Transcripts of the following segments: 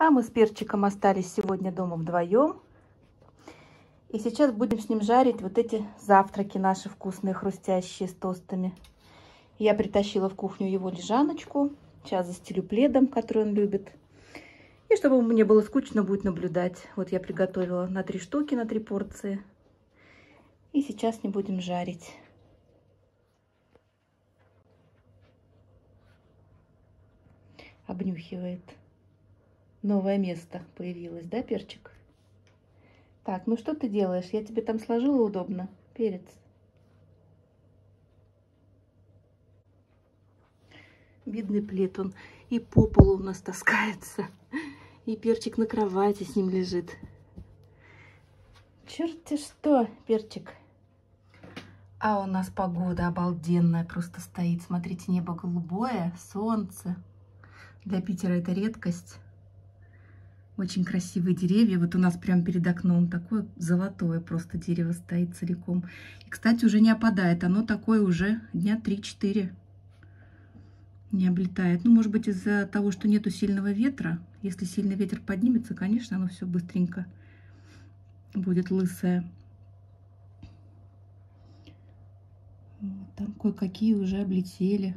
А мы с перчиком остались сегодня дома вдвоем. И сейчас будем с ним жарить вот эти завтраки наши вкусные, хрустящие, с тостами. Я притащила в кухню его лежаночку. Сейчас застелю пледом, который он любит. И чтобы мне было скучно будет наблюдать. Вот я приготовила на три штуки, на три порции. И сейчас не будем жарить. Обнюхивает. Новое место появилось, да, перчик? Так, ну что ты делаешь? Я тебе там сложила удобно. Перец. Бедный плед, он и по полу у нас таскается. И перчик на кровати с ним лежит. Черт-те что, перчик. А у нас погода обалденная просто стоит. Смотрите, небо голубое, солнце. Для Питера это редкость. Очень красивые деревья. Вот у нас прямо перед окном такое золотое просто дерево стоит целиком. И, кстати, уже не опадает. Оно такое уже дня 3-4 не облетает. Ну, может быть, из-за того, что нету сильного ветра. Если сильный ветер поднимется, конечно, оно все быстренько будет лысое. Там кое-какие уже облетели.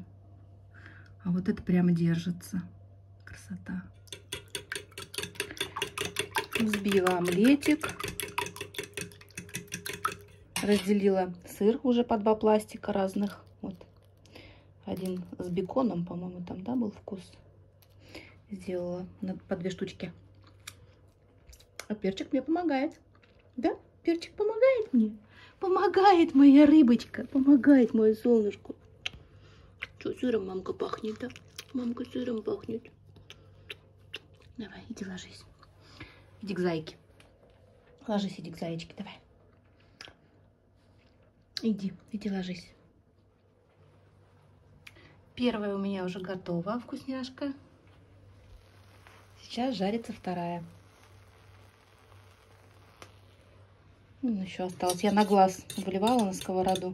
А вот это прямо держится. Красота взбила омлетик, разделила сыр уже по два пластика разных. Вот один с беконом, по-моему, там, да, был вкус. Сделала по две штучки. А перчик мне помогает. Да, перчик помогает мне. Помогает моя рыбочка, помогает мое солнышко. Что, сыром мамка пахнет, да? Мамка сыром пахнет. Давай, иди ложись. Иди к зайке. Ложись, иди к зайчике, давай. Иди, иди ложись. Первая у меня уже готова, вкусняшка. Сейчас жарится вторая. еще осталось. Я на глаз выливала на сковороду.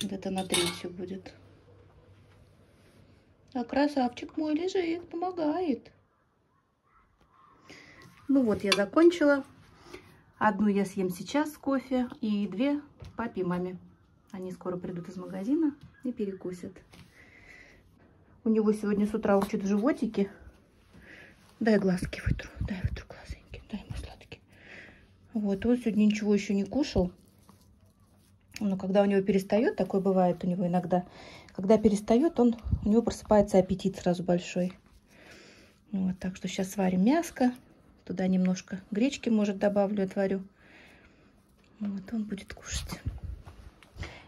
Где-то на третью будет. А красавчик мой лежит, помогает. Ну вот, я закончила. Одну я съем сейчас кофе и две папе и маме. Они скоро придут из магазина и перекусят. У него сегодня с утра учат в животике. Дай глазки вытру, дай вытру глазеньки, дай мой сладкий. Вот, он сегодня ничего еще не кушал. Но когда у него перестает, такое бывает у него иногда, когда перестает, он, у него просыпается аппетит сразу большой. Вот, так что сейчас сварим мяско. Туда немножко гречки, может, добавлю, отварю. Вот, он будет кушать.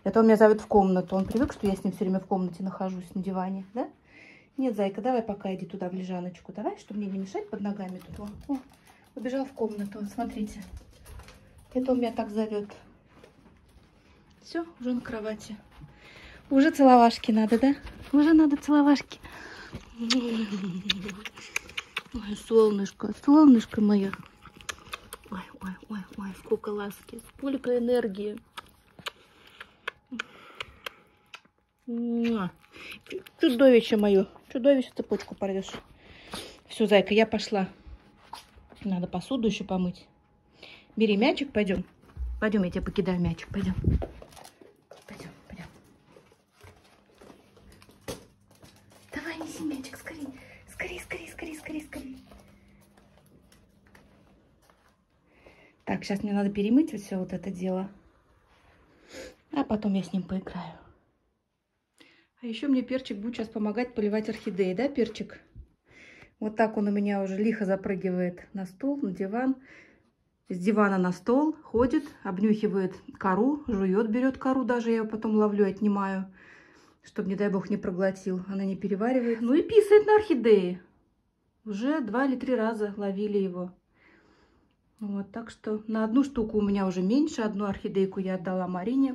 Это он меня зовет в комнату. Он привык, что я с ним все время в комнате нахожусь на диване, да? Нет, зайка, давай пока иди туда в лежаночку. Давай, чтобы мне не мешать под ногами тут. О, о, убежал в комнату, смотрите. Это он меня так зовет. Все, уже на кровати. Уже целовашки надо, да? Уже надо целовашки. Ой, солнышко, солнышко мое. Ой, ой, ой, ой, сколько ласки, сколько энергии. Чудовище мое, чудовище цепочку порвешь. Все, зайка, я пошла. Надо посуду еще помыть. Бери мячик, пойдем. Пойдем, я тебе покидаю мячик. Пойдем, пойдем. Давай, неси мячик, скорее. Скорее, скорее, скорее, скорее, скорее. Так, сейчас мне надо перемыть вот все вот это дело. А потом я с ним поиграю. А еще мне перчик будет сейчас помогать поливать орхидеи, да, перчик? Вот так он у меня уже лихо запрыгивает на стол, на диван. С дивана на стол ходит, обнюхивает кору, жует, берет кору, даже я ее потом ловлю, отнимаю чтобы, не дай бог, не проглотил. Она не переваривает. Ну и писает на орхидеи. Уже два или три раза ловили его. Вот, так что на одну штуку у меня уже меньше. Одну орхидейку я отдала Марине.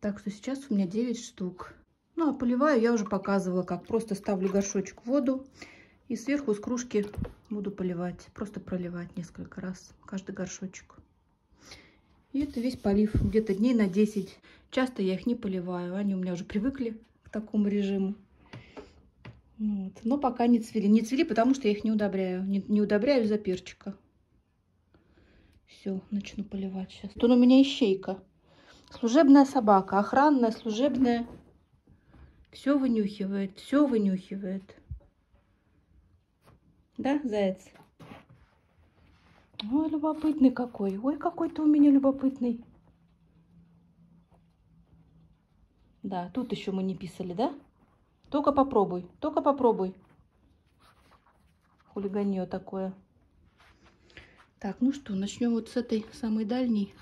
Так что сейчас у меня 9 штук. Ну, а поливаю я уже показывала, как. Просто ставлю горшочек в воду. И сверху с кружки буду поливать. Просто проливать несколько раз каждый горшочек. И это весь полив. Где-то дней на 10. Часто я их не поливаю. Они у меня уже привыкли к такому режиму. Вот. Но пока не цвели. Не цвели, потому что я их не удобряю. Не, не удобряю из-за перчика. Все, начну поливать сейчас. Тут у меня ищейка. Служебная собака. Охранная, служебная. Все вынюхивает, все вынюхивает. Да, заяц? Ой, любопытный какой. Ой, какой ты у меня любопытный. Да, тут еще мы не писали, да? Только попробуй, только попробуй. Хулиганье такое. Так, ну что, начнем вот с этой самой дальней.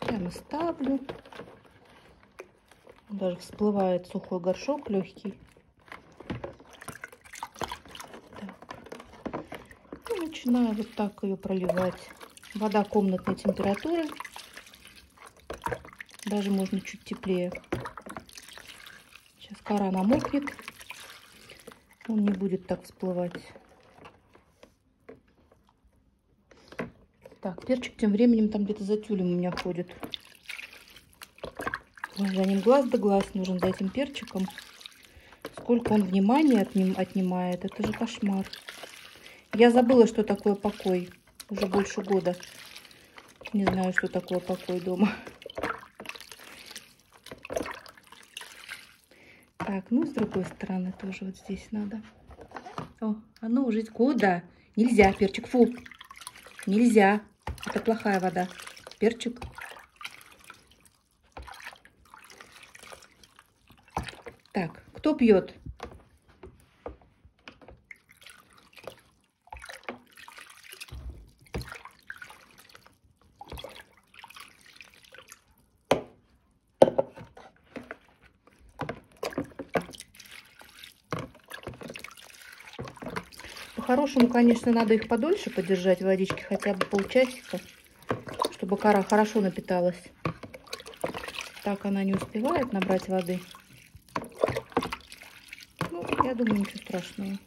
Прямо ставлю. Даже всплывает сухой горшок легкий. Так. И начинаю вот так ее проливать. Вода комнатной температуры. Даже можно чуть теплее. Сейчас кора намокнет. Он не будет так всплывать. Так, перчик тем временем там где-то за тюлем у меня ходит. За ним глаз да глаз нужен, за этим перчиком. Сколько он внимания от ним отнимает, это же кошмар. Я забыла, что такое покой. Уже больше года. Не знаю, что такое покой дома. Так, ну с другой стороны тоже вот здесь надо. О, оно уже куда? Нельзя, перчик, фу. Нельзя. Это плохая вода. Перчик. Так, кто пьет? По-хорошему, конечно, надо их подольше подержать в водичке, хотя бы полчасика, чтобы кора хорошо напиталась. Так она не успевает набрать воды. Ну, я думаю, ничего страшного.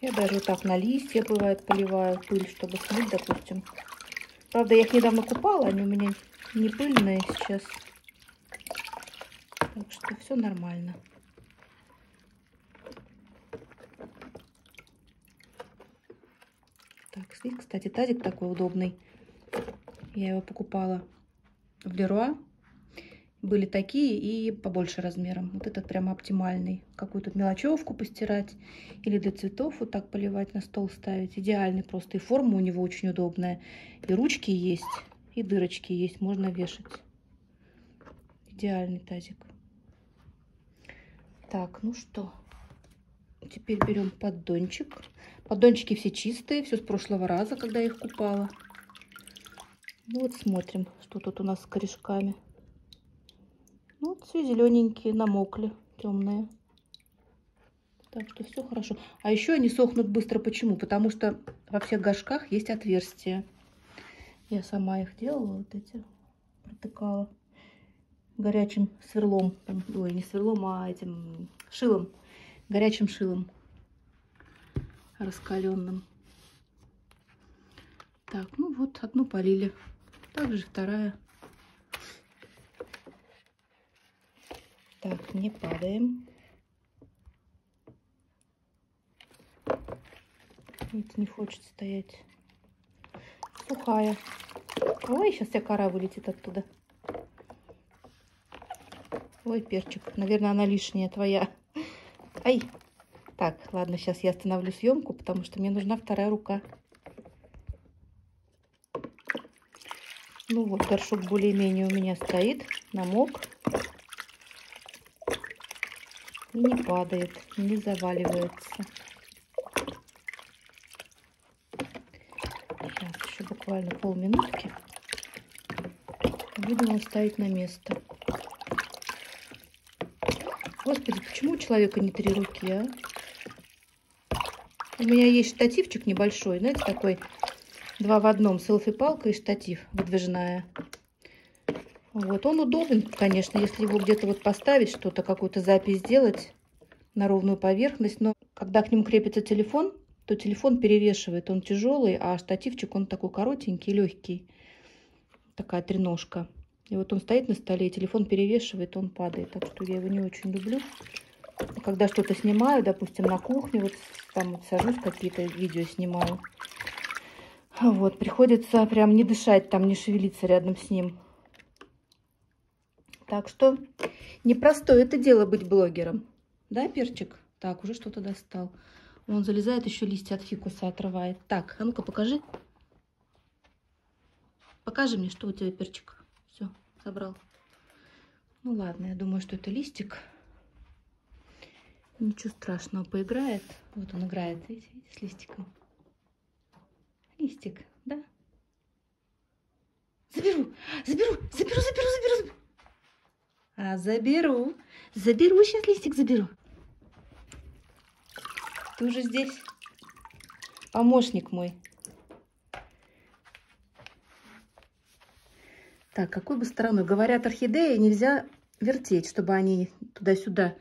Я даже так на листья, бывает, поливаю пыль, чтобы смыть, допустим. Правда, я их недавно купала, они у меня не пыльные сейчас. Так что все нормально. И, кстати, тазик такой удобный. Я его покупала в Леруа. Были такие и побольше размером. Вот этот прямо оптимальный. Какую-то мелочевку постирать или для цветов вот так поливать, на стол ставить. Идеальный просто. И форма у него очень удобная. И ручки есть, и дырочки есть. Можно вешать. Идеальный тазик. Так, ну что, Теперь берем поддончик. Поддончики все чистые, все с прошлого раза, когда я их купала. Ну вот смотрим, что тут у нас с корешками. Ну, вот все зелененькие, намокли, темные. Так что все хорошо. А еще они сохнут быстро. Почему? Потому что во всех горшках есть отверстия. Я сама их делала, вот эти, протыкала горячим сверлом. Ой, не сверлом, а этим шилом горячим шилом раскаленным. Так, ну вот одну полили. Также вторая. Так, не падаем. Это не хочет стоять. Сухая. Ой, сейчас вся кора вылетит оттуда. Ой, перчик. Наверное, она лишняя твоя. Ай! Так, ладно, сейчас я остановлю съемку, потому что мне нужна вторая рука. Ну вот, горшок более-менее у меня стоит, намок. И не падает, не заваливается. Сейчас еще буквально полминутки. Буду его ставить на место. Господи, почему у человека не три руки, а? У меня есть штативчик небольшой, знаете, такой два в одном, селфи-палка и штатив выдвижная. Вот, он удобен, конечно, если его где-то вот поставить, что-то, какую-то запись сделать на ровную поверхность. Но когда к нему крепится телефон, то телефон перевешивает. Он тяжелый, а штативчик, он такой коротенький, легкий. Такая треножка. И вот он стоит на столе, телефон перевешивает, он падает. Так что я его не очень люблю. Когда что-то снимаю, допустим, на кухне, вот там вот сажусь, какие-то видео снимаю. Вот, приходится прям не дышать, там не шевелиться рядом с ним. Так что непростое это дело быть блогером. Да, перчик? Так, уже что-то достал. Он залезает, еще листья от фикуса отрывает. Так, а ну-ка покажи. Покажи мне, что у тебя перчик. Все, собрал. Ну ладно, я думаю, что это листик. Ничего страшного, поиграет. Вот он играет, видите, видите с листиком. Листик, да? Заберу, заберу, заберу, заберу, заберу, заберу. А, заберу. Заберу, сейчас листик заберу. Ты уже здесь? Помощник мой. Так, какой бы стороной? Говорят, орхидеи нельзя вертеть, чтобы они туда-сюда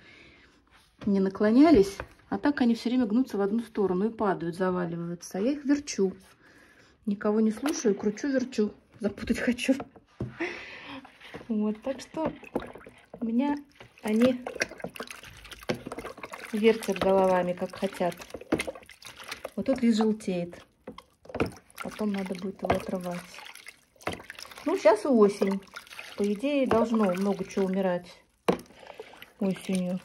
не наклонялись. А так они все время гнутся в одну сторону и падают, заваливаются. А я их верчу. Никого не слушаю, кручу, верчу. Запутать хочу. Вот, так что у меня они вертят головами, как хотят. Вот тут лист желтеет. Потом надо будет его отрывать. Ну, сейчас осень. По идее, должно много чего умирать осенью.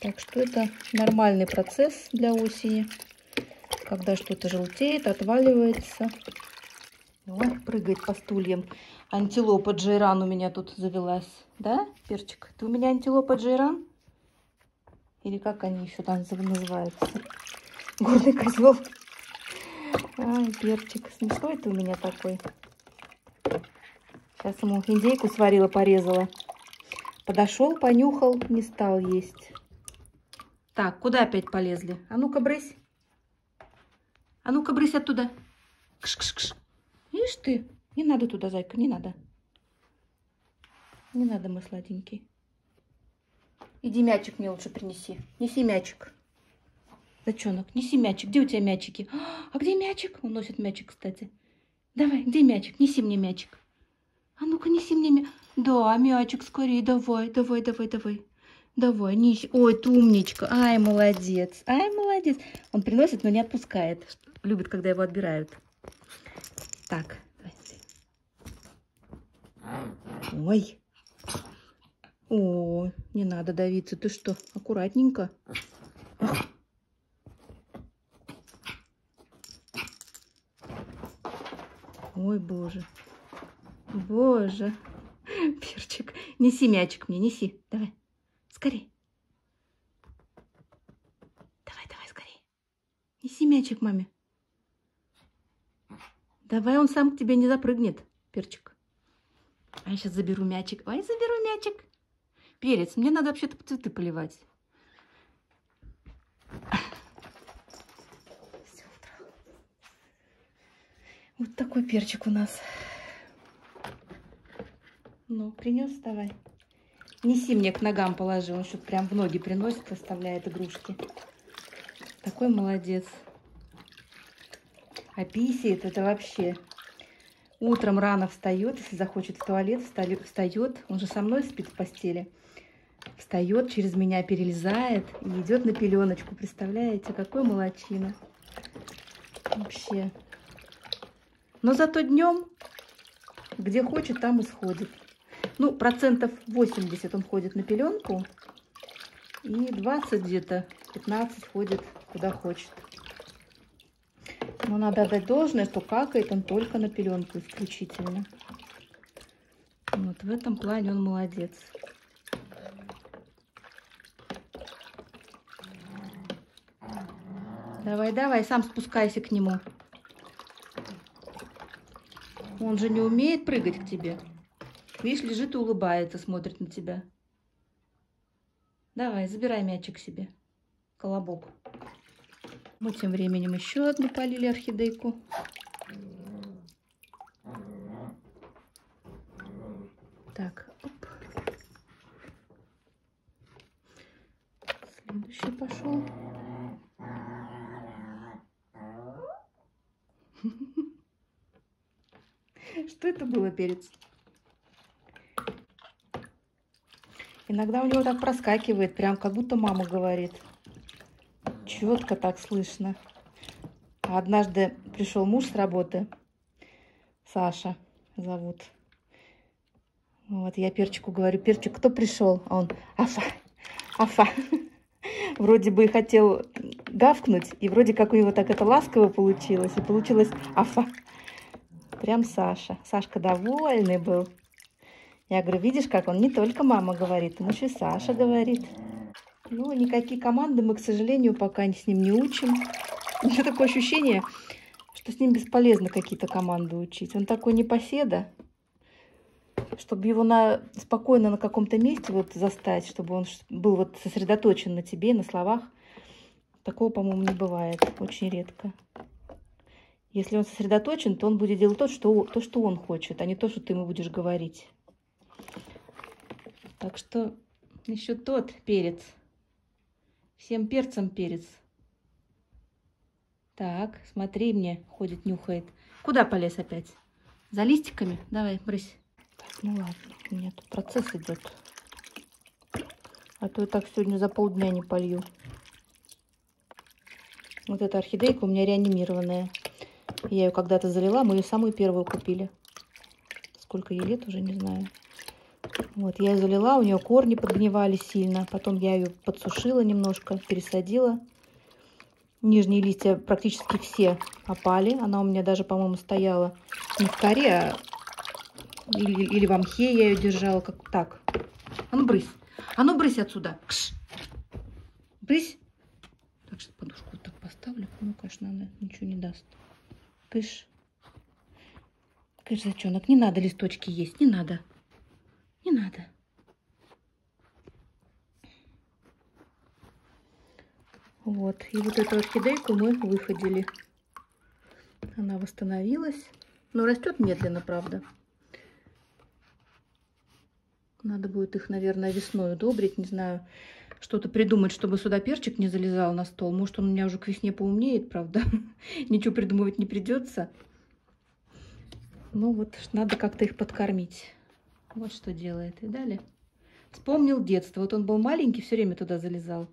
Так что это нормальный процесс для осени. Когда что-то желтеет, отваливается. О, прыгает по стульям. Антилопа Джейран у меня тут завелась. Да, Перчик? Ты у меня антилопа Джейран? Или как они еще там называются? Горный козел. Ай, Перчик, смешной ты у меня такой. Сейчас ему индейку сварила, порезала. Подошел, понюхал, не стал есть. Так, куда опять полезли? А ну-ка, брысь. А ну-ка, брысь оттуда. Кш-кш-кш. Ишь ты, не надо туда, зайка, не надо. Не надо, мой сладенький. Иди мячик мне лучше принеси. Неси мячик. Зайчонок, неси мячик. Где у тебя мячики? А где мячик? Он носит мячик, кстати. Давай, где мячик? Неси мне мячик. А ну-ка, неси мне мячик. Да, мячик, скорее, давай, давай, давай, давай. Давай, неси. Ой, ты умничка. Ай, молодец. Ай, молодец. Он приносит, но не отпускает. Любит, когда его отбирают. Так. Ой. О, не надо давиться. Ты что, аккуратненько. Ой, боже. Боже. Перчик. Неси мячик мне, неси. Давай. Скорей. Давай, давай, скорей. Неси мячик маме. Давай, он сам к тебе не запрыгнет, перчик. А я сейчас заберу мячик. Ой, заберу мячик. Перец, мне надо вообще-то цветы поливать. Вот такой перчик у нас. Ну, принес, давай. Неси мне к ногам положи. Он что-то прям в ноги приносит, оставляет игрушки. Такой молодец. А писает это вообще. Утром рано встает, если захочет в туалет, встает. Он же со мной спит в постели. Встает, через меня перелезает и идет на пеленочку. Представляете, какой молочина. Вообще. Но зато днем, где хочет, там и сходит. Ну, процентов 80 он ходит на пеленку. И 20 где-то, 15 ходит куда хочет. Но надо отдать должное, что какает он только на пеленку исключительно. Вот в этом плане он молодец. Давай, давай, сам спускайся к нему. Он же не умеет прыгать к тебе. Видишь, лежит и улыбается, смотрит на тебя. Давай, забирай мячик себе. Колобок. Мы тем временем еще одну полили орхидейку. Так, оп. Следующий пошел. Что это было, перец? Иногда у него так проскакивает, прям как будто мама говорит. Четко так слышно. А однажды пришел муж с работы. Саша зовут. Вот я перчику говорю, перчик, кто пришел? А он, Афа, Афа. Вроде бы хотел гавкнуть, и вроде как у него так это ласково получилось, и получилось Афа. Прям Саша. Сашка довольный был. Я говорю, видишь, как он не только мама говорит, ему еще и Саша говорит. Ну, никакие команды мы, к сожалению, пока с ним не учим. У меня такое ощущение, что с ним бесполезно какие-то команды учить. Он такой непоседа, чтобы его на, спокойно на каком-то месте вот застать, чтобы он был вот сосредоточен на тебе, на словах. Такого, по-моему, не бывает. Очень редко. Если он сосредоточен, то он будет делать то что, то, что он хочет, а не то, что ты ему будешь говорить. Так что еще тот перец. Всем перцем перец. Так, смотри мне, ходит, нюхает. Куда полез опять? За листиками? Давай, брысь. Так, ну ладно, у меня тут процесс идет. А то я так сегодня за полдня не полью. Вот эта орхидейка у меня реанимированная. Я ее когда-то залила, мы ее самую первую купили. Сколько ей лет уже, не знаю. Вот, я ее залила, у нее корни подгнивали сильно. Потом я ее подсушила немножко, пересадила. Нижние листья практически все опали. Она у меня даже, по-моему, стояла не в коре, а или, или в мхе я ее держала. Как так. А ну, брысь. А ну, брысь отсюда. Кш. Брысь. Так, что подушку вот так поставлю. Ну, конечно, она ничего не даст. Кыш. Кыш, зайчонок, не надо листочки есть, не надо. Не надо. Вот, и вот эту орхидейку мы выходили. Она восстановилась. Но растет медленно, правда. Надо будет их, наверное, весной удобрить. Не знаю, что-то придумать, чтобы сюда перчик не залезал на стол. Может, он у меня уже к весне поумнеет, правда. Ничего придумывать не придется. Ну вот, надо как-то их подкормить. Вот что делает. И далее. Вспомнил детство. Вот он был маленький, все время туда залезал.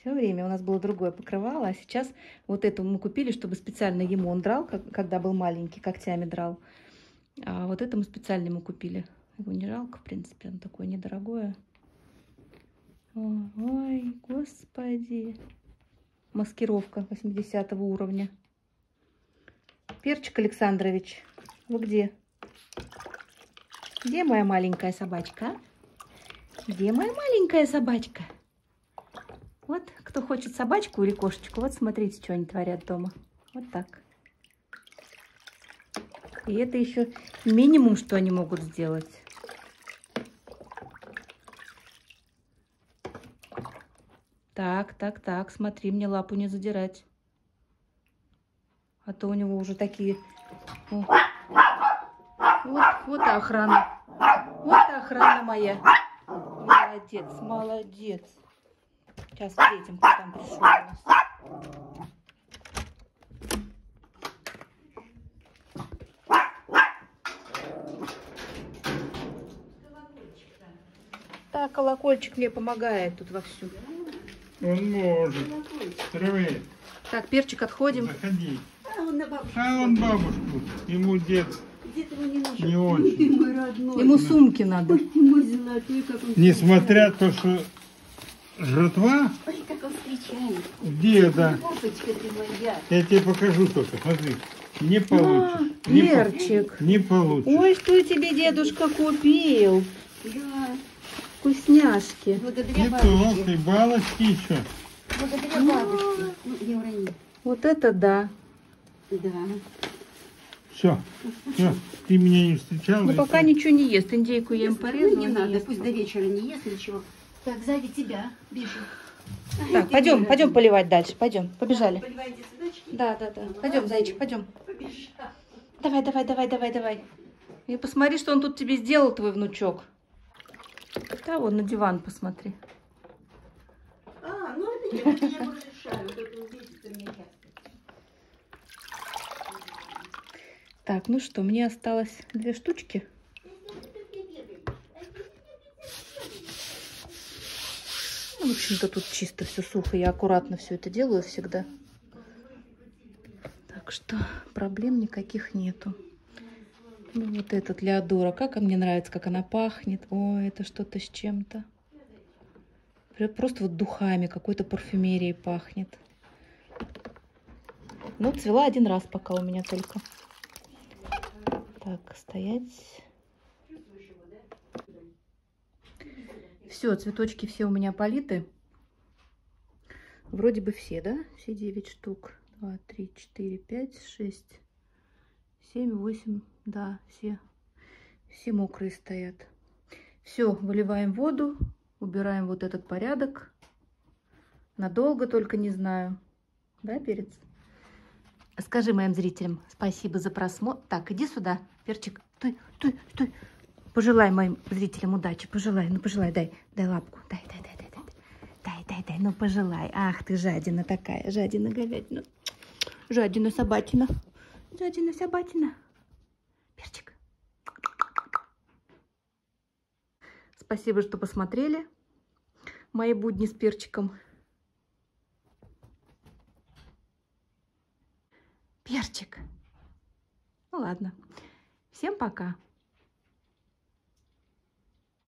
Все время у нас было другое покрывало, а сейчас вот это мы купили, чтобы специально ему он драл, когда был маленький, когтями драл. А вот это мы специально ему купили. Его не жалко, в принципе, он такое недорогое. Ой, господи. Маскировка 80 уровня. Перчик Александрович, вы где? Где моя маленькая собачка? Где моя маленькая собачка? Вот, кто хочет собачку или кошечку, вот смотрите, что они творят дома. Вот так. И это еще минимум, что они могут сделать. Так, так, так, смотри, мне лапу не задирать. А то у него уже такие... О. Вот, вот охрана. Вот охрана моя. Молодец, молодец. Сейчас встретим, кто там пришел у нас. Так, колокольчик мне помогает тут вовсю. Он может. Привет. Так, перчик, отходим. Заходи. А он на бабушку. А он бабушку. Ему дед Его не нужен. не очень. Мой родной. Ему сумки надо. Ой, ты мой золотой, как он Несмотря то, что жратва. Ой, как он встречает. деда. Бабочка ты моя. Я тебе покажу только, смотри. Не получишь. не, по- Перчик. не получишь. Ой, что тебе дедушка купил? Да. Вкусняшки. Благодаря Не бабушке. толкай, балочки еще. Благодаря бабушке. Ну, не. Вот это да. Да. Все. Все. Ты меня не встречал. Но пока ничего не ест. Индейку я им Ну, порезала. не не надо, ест. пусть до вечера не ест ничего. Так, сзади тебя. Бежу. Так, Ты пойдем, пойдем родной. поливать дальше. Пойдем, побежали. Да, да, да. Пойдем, зайчик, пойдем. Побежал. Давай, давай, давай, давай, давай. И посмотри, что он тут тебе сделал, твой внучок. Да, вон на диван посмотри. А, ну это я, это я разрешаю. Вот это вот видите, у меня часто. Так, ну что, мне осталось две штучки. Ну, в общем-то, тут чисто все сухо. Я аккуратно все это делаю всегда. Так что проблем никаких нету. Ну, вот этот Леодора. Как мне нравится, как она пахнет. О, это что-то с чем-то. Просто вот духами, какой-то парфюмерией пахнет. Ну, цвела один раз пока у меня только. Так, стоять. Все, цветочки все у меня политы. Вроде бы все, да? Все 9 штук. 2, 3, 4, 5, 6, 7, 8. Да, все. Все мокрые стоят. Все, выливаем воду. Убираем вот этот порядок. Надолго только не знаю. Да, перец? Скажи моим зрителям спасибо за просмотр. Так, иди сюда, перчик. Стой, стой, стой. Пожелай моим зрителям удачи. Пожелай, ну пожелай, дай, дай лапку. Дай, дай, дай, дай, дай. Дай, дай, дай, ну пожелай. Ах ты жадина такая, жадина говядина. Жадина собатина. Жадина собатина. Перчик. Спасибо, что посмотрели мои будни с перчиком. Перчик. Ну ладно. Всем пока.